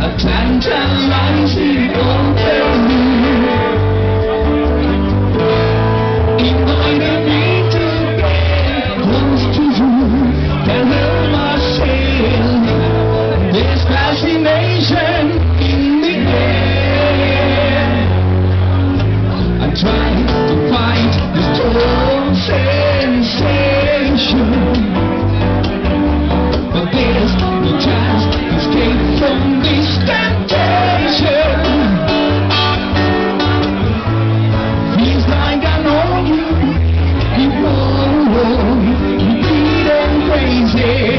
啊，缠缠来去都被你。因为的你特别温柔，但是我心，this fascination in the air。I'm trying to fight this cold sensation. Know